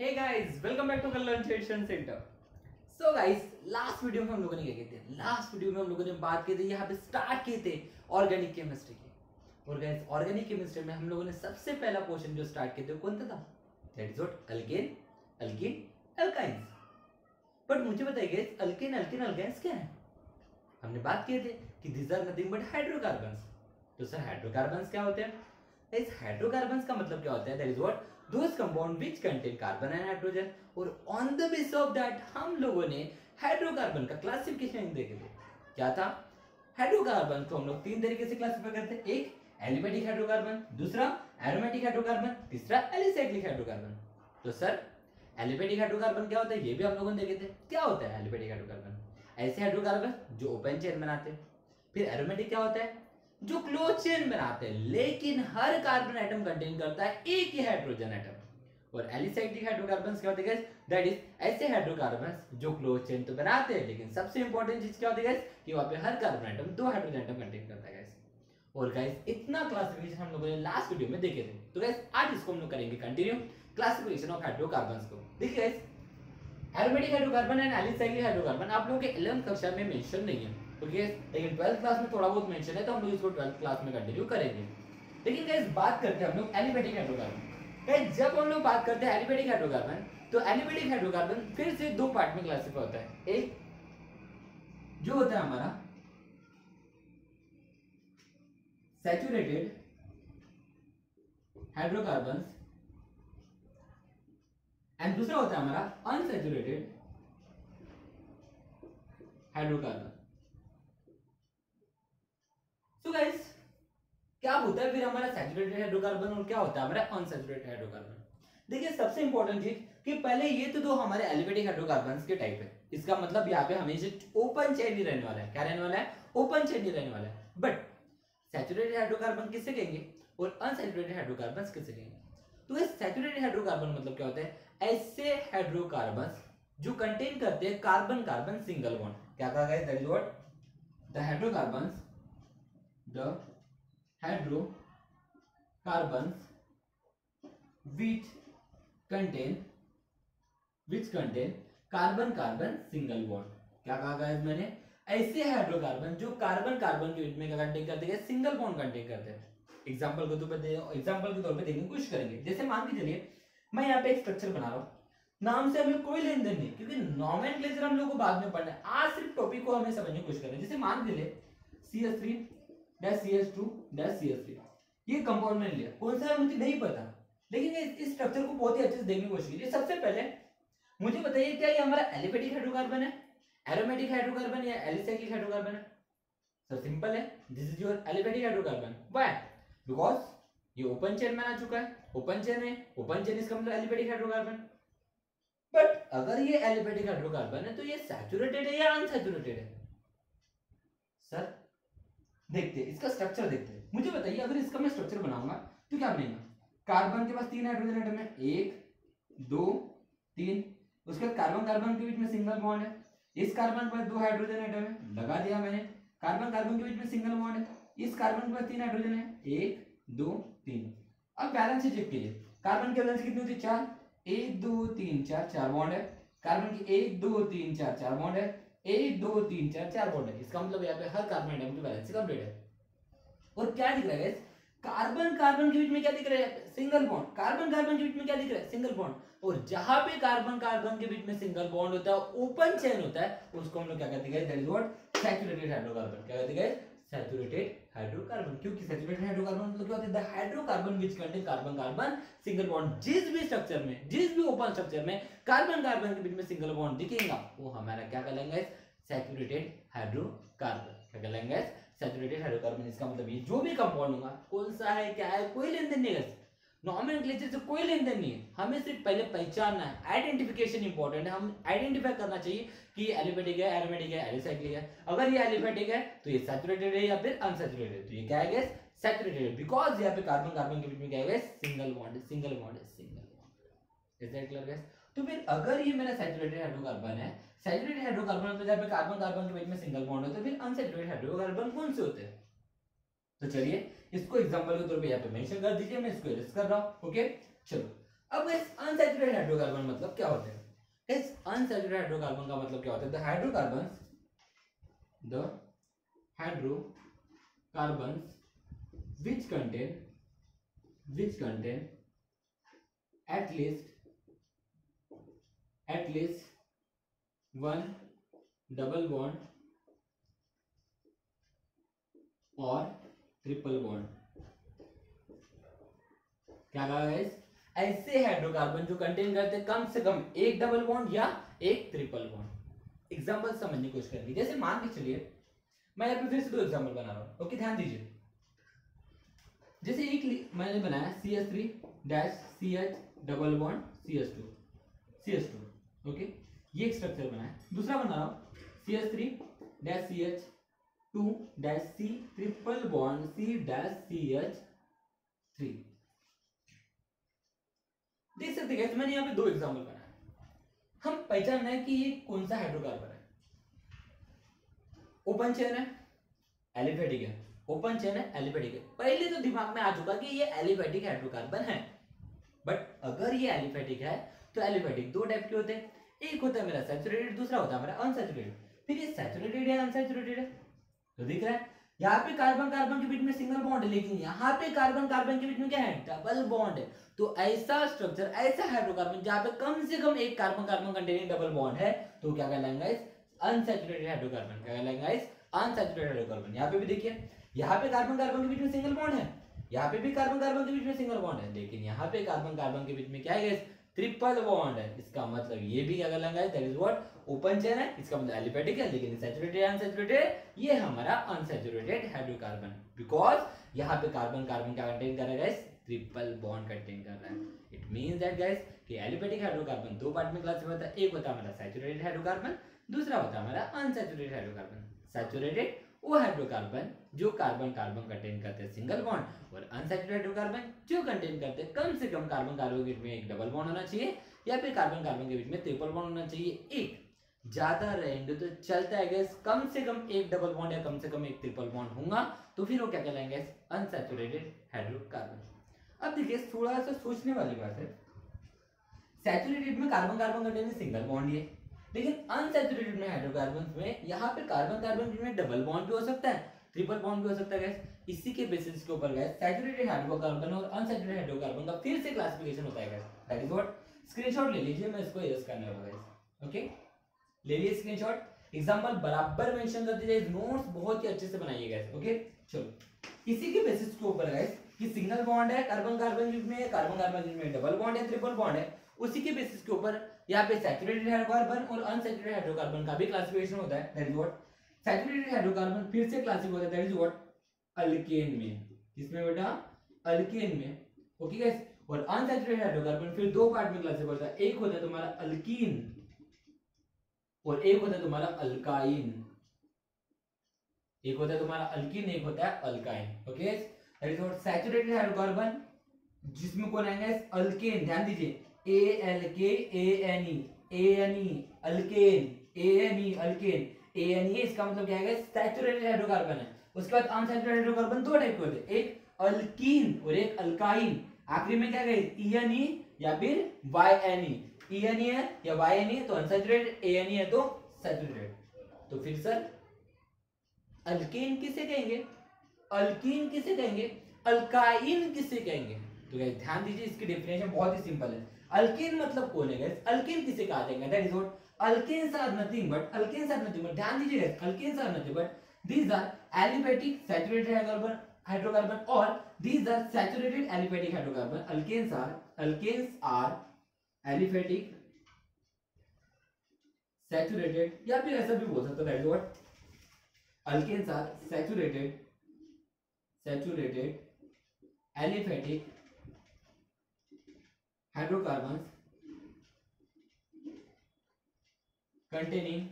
Hey guys welcome back to conversation centre so guys last video में हम लोगों ने क्या किए थे? लास्ट वीडियो में हम लोगों ने बात की थी, यहाँ पे स्टार्ट किए थे ऑर्गेनिक केमिस्ट्री की। और गाइस ऑर्गेनिक केमिस्ट्री में हम लोगों ने सबसे पहला क्वेश्चन जो स्टार्ट किए थे कौन सा था? That is what alkane alkene alkynes but मुझे बताइए गाइस अल्केन अल्कीन अल्काइंस क्या है? हमने बात किए थे कि these are nothing but hydrocarbons तो सर हाइड्रोकार्बन्स क्या होते हैं? इस हाइड्रोकार्बन्स का मतलब क्या होता है? That is what those compound which contain carbon and hydrogen और on the base of that हम लोगों ने हाइड्रोकार्बन का क्लासिफिकेशन देखे थे क्या था? हाइड्रोकार्बन को हम लोग तीन तरीके से क्लासिफाई करते हैं। एक एलिमेटिक हाइड्रोकार्बन दूसरा एरोमेटिक हाइड्रोकार्बन तीसरा एलिसाइक्लिक हाइड्रोकार्बन तो सर एलिमेटिक हाइड्रोकार्बन क्या होता है? ये भी हम लोगों ने देखे थे। क्या होता है एलिमेटिक हाइड्रोकार्बन ऐसे हाइड्रोकार्बन जो ओपन चेन बनाते हैं। फिर एरोमेटिक क्या होता है? जो क्लोज चेन बनाते हैं, लेकिन हर कार्बन एटम कंटेन करता है एक ही हाइड्रोजन एटम और एलिसाइक्लिक हाइड्रोकार्बन्स क्या होते हैं दैट इज़ ऐसे हाइड्रोकार्बन्स जो क्लोज चेन तो बनाते हैं, लेकिन सबसे इंपॉर्टेंट चीज़ क्या होती है कि वहाँ पे हर कार्बन एटम दो हाइड्रोजन एटम कंटेन करता है और गाइस इतना क्लासिफिकेशन हम लोगों ने लास्ट वीडियो में देखे थे। तो गाइस आज इसको हम लोग करेंगे कंटिन्यू क्लासिफिकेशन ऑफ़ हाइड्रोकार्बन्स को। देखिए guys aromatic hydrocarbon and alicyclic hydrocarbon आप लोगों के 11th कक्षा में मेंशन नहीं है ओके लेकिन 12th क्लास में थोड़ा बहुत मेंशन है तो हम लोग इसको 12th क्लास में कंटिन्यू करेंगे। लेकिन गाइस बात करते हैं हम लोग एलिमेटिक हाइड्रोकार्बन गाइस जब हम लोग बात करते हैं एलिमेटिक हाइड्रोकार्बन तो एलिमेटिक हाइड्रोकार्बन फिर से दो पार्ट में क्लासिफाई होता है। एक, जो होता है हमारा सैचुरेटेड हाइड्रोकार्बन्स एंड दूसरा होता है हमारा अनसैचुरेटेड हाइड्रोकार्बन सो गाइस क्या होता है फिर हमारा सैचुरेटेड हाइड्रोकार्बन और क्या होता है हमारा अनसैचुरेटेड हाइड्रोकार्बन देखिए, सबसे इंपॉर्टेंट चीज़ कि पहले ये तो दो हमारे एलिमेटिक हाइड्रोकार्बन के टाइप है। इसका मतलब यहाँ पे हमेशा ओपन चेन ही रहने वाला है। क्या रहने वाला है? ओपन चेन ही रहने वाला है। बट सैचुरेटेड हाइड्रोकार्बन किससे कहेंगे? और अनसैचुरेटेड हाइड्रोकार्बन किससे कहेंगे? तो ये सैचुरेटेड हाइड्रोकार्बन मतलब क्या होता है? ऐसे हाइड्रोकार्बन जो कंटेन करते हैं कार्बन कार्बन सिंगल बॉन्ड क्या कहा गया that is what the hydrocarbons the hydrocarbons which contain which contain carbon carbon single bond क्या कहा गया मैंने ऐसे हाइड्रोकार्बन जो कार्बन कार्बन के बीच में कंटेन करते हैं? सिंगल बॉन्ड कंटेन करते हैं। एग्जांपल के तौर पे एग्जांपल के तौर पे देखने की कोशिश करेंगे। जैसे मान के चलिए, मैं यहाँ पे एक स्ट्रक्चर बना रहा हूँ। नाम से हमें कोई लेन देन नहीं, क्योंकि नॉमेनक्लेचर हम लोग को बाद में पढ़ना है। आज सिर्फ़ टॉपिक को हमें समझने की कोशिश करें जैसे मान के लिए C S three dash C S two dash C S three ये कंपाउंड मैंने लिया कौन सा है मुझे नहीं पता। लेकिन इस स्ट्रक्चर को बहुत ही अच्छे से देखने की कोशिश कीजिए। सबसे पहले, मुझे बताइए क्या ये हमारा एलिफेटिक हाइड्रोकार्बन है एरोमेटिक हाइड्रोकार्बन या एलिसाइक्लिक हाइड्रोकार्बन है? सर सिंपल है। This is your aliphatic hydrocarbon why because ये ओपन चेन में आ चुका है। ओपन चेन है ओपन चेन इसका मतलब एलिफेटिक हाइड्रोकार्बन बट अगर ये एलिफेटिक हाइड्रोकार्बन है तो ये सैचुरेटेड है या अनसैचुरेटेड है? सर देखते हैं, इसका स्ट्रक्चर देखते हैं। मुझे बताइए, अगर इसका मैं स्ट्रक्चर बनाऊँगा तो क्या बनेगा? कार्बन के पास तीन हाइड्रोजन एटम है एक, दो, तीन। उसके बाद कार्बन कार्बन के बीच में सिंगल बॉन्ड है। इस कार्बन पर दो हाइड्रोजन एटम है लगा दिया मैंने। कार्बन कार्बन के बीच में सिंगल बॉन्ड है। इस कार्बन के पास तीन हाइड्रोजन है। एक, दो, तीन। अब बैलेंस से चेक कीजिए। कार्बन की बैलेंस कितनी होती है? चार। एक, दो, तीन, चार चार बॉन्ड है। कार्बन की एक, दो, तीन, चार चार बॉन्ड है। एक, दो, तीन, चार चार बॉन्ड है। इसका मतलब यहाँ पे हर कार्बन एटम की बैलेंस कंप्लीट है। और क्या दिख रहा है कार्बन कार्बन के बीच में क्या दिख रहा है? सिंगल बॉन्ड कार्बन कार्बन के बीच में क्या दिख रहा है? सिंगल बॉन्ड और जहाँ पे कार्बन कार्बन के बीच में सिंगल बॉन्ड होता है ओपन चेन होता है, उसको हम लोग क्या कहते हैं? That is what saturated hydrocarbon क्या कहते हैं? सैचुरेटेड हाइड्रोकार्बन क्योंकि सैचुरेटेड हाइड्रोकार्बन मतलब क्या होता है? Hydrocarbon which contain carbon carbon single bond जिस भी स्ट्रक्चर में, जिस भी ओपन स्ट्रक्चर में कार्बन कार्बन के बीच में सिंगल बॉन्ड दिखेगा, वो हमारा क्या कहलाएँगे? सैचुरेटेड हाइड्रोकार्बन क्या कहलाएँगे? सैचुरेटेड हाइड्रोकार्बन इसका मतलब ये जो भी कंपाउंड होगा, कौन सा है, क्या है? कोई लेन देन नहीं है नॉमेनक्लेचर से कोई लेन देन नहीं है। हमें सिर्फ़ पहले पहचानना है। आइडेंटिफिकेशन इंपॉर्टेंट है। हम आइडेंटिफाई करना चाहिए कि एलिफेटिक है एरोमेटिक है एलिसाइक्लिक है। अगर ये एलिफेटिक है तो ये सैचुरेटेड है या फिर अनसैचुरेटेड तो ये क्या है सैचुरेटेड बिकॉज़ यहाँ पे कार्बन कार्बन के बीच में क्या है single bond single bond single bond clear guys तो फिर अगर ये मेरा सैचुरेटेड हाइड्रोकार्बन है सैचुरेटेड हाइड्रोकार्बन मतलब जहाँ पे कार्बन कार्बन के बीच में सिंगल बॉन्ड होता है फिर अनसैचुरेटेड हाइड्रोकार्बन कौन से होते हैं? तो चलिए, इसको एग्जांपल के तौर पे यहाँ पे मेंशन कर दीजिए, मैं इसको लिस्ट कर रहा हूँ ओके चलो, अब इस अनसैचुरेटेड हाइड्रोकार्बन मतलब क्या होता है? इस अनसैचुरेटेड हाइड्रोकार्बन का मतलब क्या होता है? The hydrocarbon the hydrocarbon which contain at least at least one double bond और ट्रिपल बॉन्ड क्या कहा गाइस ऐसे हाइड्रोकार्बन जो कंटेन करते कम से कम एक डबल बॉन्ड या एक ट्रिपल बॉन्ड एग्जांपल समझने की कोशिश करेंगे जैसे मान के चलिए, मैं पे फिर से दो एग्जांपल बना रहा हूँ। ओके ध्यान दीजिए। जैसे एक मैंने बनाया C S three dash C H double bond C S two C S two okay ये एक स्ट्रक्चर बनाया। दूसरा बना रहा हूँ। C S three dash C H two dash C triple bond C dash C H three. देख सकते हैं मैंने यहाँ पे दो एग्ज़ाम्पल बनाया हम पहचान है कि ये कौन सा हाइड्रोकार्बन है। ओपन चेन है एलिफेटिक है। ओपन चेन है एलिफेटिक है। पहले तो दिमाग में आ चुका कि ये एलिफेटिक हाइड्रोकार्बन है। बट अगर ये एलिफेटिक है तो एलिफेटिक दो टाइप के होते हैं। एक होता है मेरा सैचुरेटेड दूसरा होता है मेरा अनसैचुरेटेड फिर ये सैचुरेटेड है अनसैचुरेटेड है? तो दिख रहा है? यहाँ पे कार्बन कार्बन के बीच में सिंगल बॉन्ड है, लेकिन यहाँ पे कार्बन कार्बन के बीच में क्या है? डबल बॉन्ड है। तो ऐसा स्ट्रक्चर ऐसा हाइड्रोकार्बन जहाँ पे कम से कम एक carbon carbon containing double bond है तो क्या कहलाएँगे अनसैचुरेटेड हाइड्रोकार्बन क्या कहलाएँगे अनसैचुरेटेड हाइड्रोकार्बन यहाँ पे भी देखिए, यहाँ पे कार्बन कार्बन के बीच में सिंगल बॉन्ड है। यहाँ पे भी कार्बन कार्बन के बीच में सिंगल बॉन्ड है। लेकिन यहाँ पे कार्बन कार्बन के बीच में क्या है ट्रिपल बॉन्ड है। इसका मतलब ये भी क्या कहलाएगा that is what open chain है। इसका मतलब एलिफेटिक है, लेकिन सैचुरेटेड अनसैचुरेटेड ये हमारा अनसैचुरेटेड हाइड्रोकार्बन बिकॉज़ यहाँ पे कार्बन कार्बन क्या कंटेन कर रहा है गाइस ट्रिपल बॉन्ड कंटेन कर रहा है। इट मींस दैट गाइस कि एलिफेटिक हाइड्रोकार्बन दो पार्ट में क्लासिफाई होता है। एक होता है हमारा सैचुरेटेड हाइड्रोकार्बन दूसरा होता है हमारा अनसैचुरेटेड हाइड्रोकार्बन सैचुरेटेड वो हाइड्रोकार्बन जो कार्बन कार्बन कंटेन करते हैं सिंगल बॉन्ड और अनसैचुरेटेड हाइड्रोकार्बन जो कंटेन करते हैं कम से कम कार्बन कार्बन के बीच में एक डबल बॉन्ड होना चाहिए, या फिर कार्बन कार्बन के बीच में ट्रिपल बॉन्ड होना चाहिए, एक। ज़्यादा रहेंगे तो चलता है गैस कम से कम एक डबल बॉन्ड या कम से कम एक ट्रिपल बॉन्ड होगा तो फिर वो क्या कहलाएँगे अनसैचुरेटेड हाइड्रोकार्बन अब देखिए, थोड़ा सा सोचने वाली बात है। सैचुरेटेड में carbon carbon contain single bond है। लेकिन अनसैचुरेटेड में हाइड्रोकार्बन में, यहाँ पे कार्बन कार्बन में डबल बॉन्ड भी हो सकता है ट्रिपल बॉन्ड भी हो सकता है इसी के बेसिस के ऊपर गैस सैचुरेटेड हाइड्रोकार्बन और अनसैचुरेटेड हाइड्रोकार्बन का फिर से क्लासिफिकेशन होता है दैट इज़ व्हाट स्क्रीनशॉट ले लीजिए, मैं इसको यूज़ करने वाला गैस ओके ले लीजिए स्क्रीनशॉट एग्जांपल बराबर मेंशन कर दीजिए नोट्स बहुत ही अच्छे से बनाइए गैस ओके चलो. इसी के बेसिस के ऊपर गैस कि सिंगल बॉन्ड है कार्बन कार्बन में कार्बन कार्बन में डबल बॉन्ड है ट्रिपल बॉन्ड है. उसी के बेसिस के ऊपर यहाँ पे सैचुरेटेड हाइड्रोकार्बन और अनसैचुरेटेड हाइड्रोकार्बन का भी क्लासिफिकेशन होता है. That is what saturated hydrocarbon फिर से क्लासिफाई होता है. दैट इज़ व्हाट अल्केन में. किसमें बेटा? अल्केन में. ओके गाइस और अनसैचुरेटेड हाइड्रोकार्बन फिर दो पार्ट में क्लासिफाई होता है. एक होता है तुम्हारा अल्कीन और एक होता है तुम्हारा अल्काइन एक होता है तुम्हारा अल्कीन एक होता है alkyne okay that is what saturated hydrocarbon जिसमें कौन आएगा अल्केन ध्यान दीजिए. A L K A N E A N E alkane A N E alkane A N E इसका मतलब क्या है? सैचुरेटेड हाइड्रोकार्बन है। उसके बाद अनसैचुरेटेड हाइड्रोकार्बन दो टाइप के होते हैं। एक अल्कीन और एक अल्काइन आखिरी में क्या गए ई एन ई या फिर Y N E E N E है या वाई एन ई तो अनसैचुरेटेड ए एन ई है तो सैचुरेटेड तो फिर सर अल्केन किसे कहेंगे? अल्कीन किसे कहेंगे? अल्काइन किसे कहेंगे? तो ध्यान दीजिए, इसकी डेफिनेशन बहुत ही सिंपल है। अल्केन मतलब कौन है गाइस अल्केन किसे कहा जाएगा that is what alkanes are nothing but alkanes are nothing but ध्यान दीजिए guys alkanes are nothing but these are aliphatic saturated hydrocarbon hydrocarbon or these are saturated aliphatic hydrocarbon alkanes are alkanes are aliphatic saturated या फिर ऐसा भी बोल सकते हो that is what alkanes are saturated saturated aliphatic hydrocarbons. Containing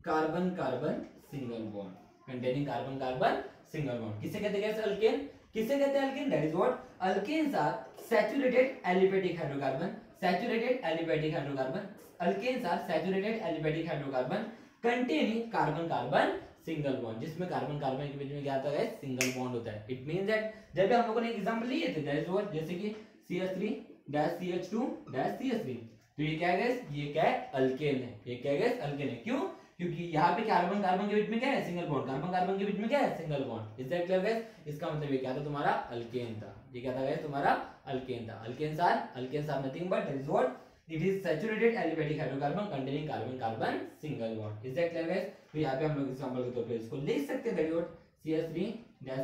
carbon carbon single bond containing carbon carbon single bond किसे कहते हैं अल्केन किसे कहते हैं alkane that is what alkanes are saturated aliphatic hydrocarbon saturated aliphatic hydrocarbon alkanes are saturated aliphatic hydrocarbon containing carbon carbon single bond जिसमें carbon carbon के बीच में क्या होता है सिंगल बॉन्ड होता है। इट मींस दैट जब हम लोगों ने एग्जांपल लिए थे जैसे कि C H three dash C H two dash C H three तो ये क्या है ये क्या है? अल्केन है। ये क्या है अल्केन है। क्यों? क्योंकि यहाँ पे कार्बन कार्बन के बीच में क्या है? सिंगल बॉन्ड कार्बन कार्बन के बीच में क्या है? Single bond is that clear इसका मतलब ये क्या था? तुम्हारा अल्केन था। ये क्या था तुम्हारा अल्केन था। Alkanes are alkanes are nothing but that is what it is saturated aliphatic hydrocarbon containing carbon carbon single bond is clear guys तो यहाँ पे हम लोग एग्जांपल के तौर पे इसको ले सकते हैं that is CH3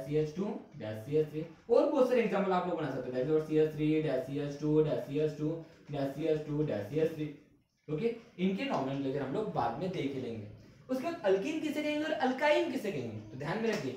CH2 CH3 और बहुत सारे एग्जांपल आप लोग बना सकते हैं that is CH3 CH2 CH2 CH2 CH3 okay इनके नॉमिनल लेकर हम लोग बाद में देख लेंगे। उसके बाद अल्किन किसे कहेंगे और अल्काइन किसे कहेंगे? तो ध्यान में रखिए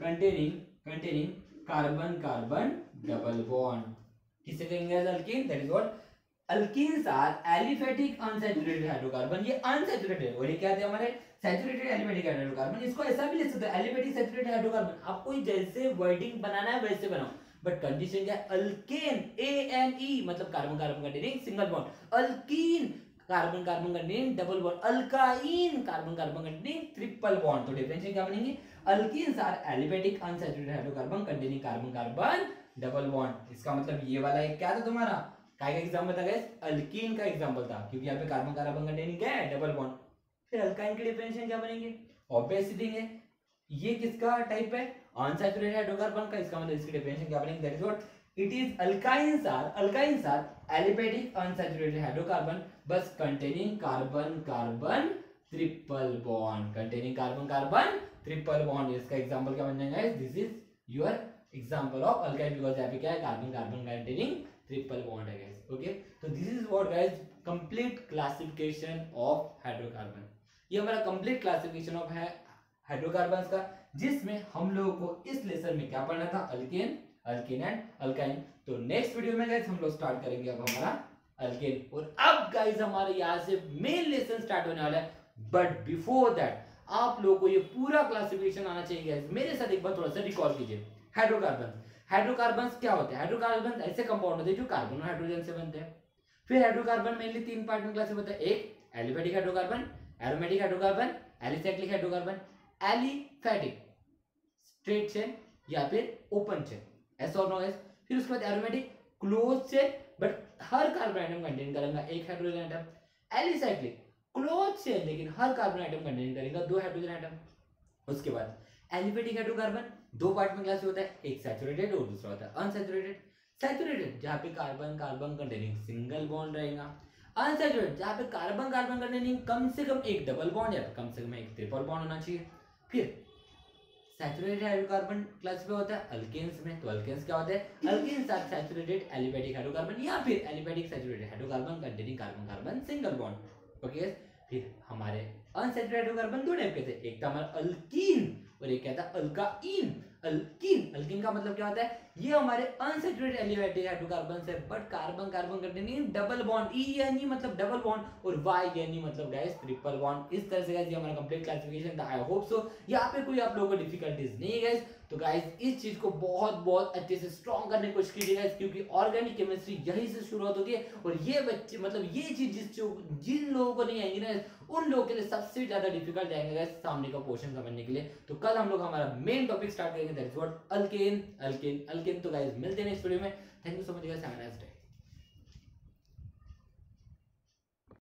containing containing carbon carbon, double bond. किसे कहेंगे alkene that is what alkenes are aliphatic unsaturated hydrocarbon ये अनसैचुरेटेड और ये क्या थे हमारे? सैचुरेटेड एलिफेटिक हाइड्रोकार्बन इसको ऐसा भी ले सकते हैं एलिफेटिक सैचुरेटेड हाइड्रोकार्बन आपको जैसे वर्डिंग बनाना है, वैसे बनाओ। बट कंडीशन क्या है? अल्केन ए एन ई मतलब carbon carbon containing single bond alkene carbon carbon containing double bond alkyne carbon carbon containing triple bond तो डिफरेंशिएट क्या बनेंगे? Alkenes are aliphatic unsaturated hydrocarbon containing carbon carbon double bond इसका मतलब ये वाला एक क्या था तुम्हारा? का एग्जांपल था गाइस अल्कीन का एग्जांपल था, क्योंकि यहाँ पे कार्बन कार्बन कंटेनिंग क्या है? डबल बॉन्ड फिर अल्काइन के डिफरेंशिएशन क्या बनेंगे? ऑब्वियस थिंग है ये किसका टाइप है? अनसैचुरेटेड हाइड्रोकार्बन का। इसका मतलब इसकी डिफरेंशिएशन क्या बनेगी? That is what it is alkynes are alkynes are aliphatic, unsaturated hydrocarbon बस containing carbon carbon, triple bond. Containing carbon carbon, triple bond. इसका एग्जांपल क्या बन जाएगा this is your example of alkyne because यहाँ पे क्या है? Carbon carbon containing triple bond है गाइस ओके तो this is what guys complete classification of hydrocarbon ये हमारा कंप्लीट क्लासिफिकेशन ऑफ़ है हाइड्रोकार्बन्स का, जिसमें हम लोगों को इस लेसन में क्या पढ़ना था? अल्केन अल्केन एंड अल्काइन तो नेक्स्ट वीडियो में गाइस हम लोग स्टार्ट करेंगे अब हमारा अल्केन और अब गाइस हमारे यहाँ से मेन लेसन स्टार्ट होने वाला है। बट बिफोर दैट आप लोगों को ये पूरा क्लासिफिकेशन आना चाहिए मेरे साथ एक बार थोड़ा सा रिकॉल कीजिए। हाइड्रोकार्बन हाइड्रोकार्बन क्या होते हैं? हाइड्रोकार्बन ऐसे कंपाउंड होते हैं जो कार्बन और हाइड्रोजन से बनते हैं। फिर हाइड्रोकार्बन मेनली तीन पार्ट में क्लासिफाई होता है। एक aliphatic hydrocarbon aromatic hydrocarbon alicyclic hydrocarbon aliphatic straight chain या फिर ओपन चेन ऐसा और नो फिर उसके बाद एरोमेटिक क्लोज चेन बट हर कार्बन आइटम कंटेन करेगा, एक hydrogen atom alicyclic close chain लेकिन हर कार्बन आइटम कंटेन करेगा, दो हाइड्रोजन आइटम उसके बाद एलिफेटिक हाइड्रोकार्बन दो पार्ट में क्लास होता है, एक सैचुरेटेड और दूसरा होता है अनसैचुरेटेड सैचुरेटेड जहाँ पे carbon carbon containing single bond रहेगा। अनसैचुरेटेड जहाँ पे कार्बन कार्बन कंटेनिंग कम से कम एक डबल बॉन्ड या कम से कम एक ट्रिपल बॉन्ड होना चाहिए। फिर सैचुरेटेड हाइड्रोकार्बन क्लासिफाई होता है अल्केन्स में। तो अल्केन्स क्या होते हैं? Alkanes are saturated aliphatic hydrocarbon या फिर aliphatic saturated hydrocarbon containing carbon carbon single bond okay फिर हमारे अनसैचुरेटेड हाइड्रोकार्बन दो टाइप के थे। एक था हमारा अल्कीन और एक क्या अल्काइन अल्कीन अल्कीन का मतलब क्या होता है? ये हमारे अनसेचुरेटेड एलिफेटिक हाइड्रोकार्बन है but carbon carbon containing double bond E यानी मतलब डबल बॉन्ड और वाई यानी मतलब गाइस ट्रिपल बॉन्ड इस तरह से गाइस ये हमारा कंप्लीट क्लासिफिकेशन था आई होप सो यहाँ पे कोई आप लोगों को डिफिकल्टीज नहीं है गाइस तो गाइस इस चीज़ को बहुत बहुत अच्छे से स्ट्रॉन्ग करने की कोशिश कीजिए गाइस क्योंकि ऑर्गेनिक केमिस्ट्री यही से शुरुआत होती है। और ये बच्चे मतलब ये चीज़ जिस जिन लोगों को नहीं आएँगी ना उन लोगों के लिए सबसे ज़्यादा डिफ़िकल्ट जाएँगे गाइस सामने का पोर्शन समझने के लिए। तो कल हम लोग हमारा मेन टॉपिक स्टार्ट करेंगे that is what alkane alkane alkane तो गाइज़ मिलते हैं इस वीडियो में. Thank you so much guys have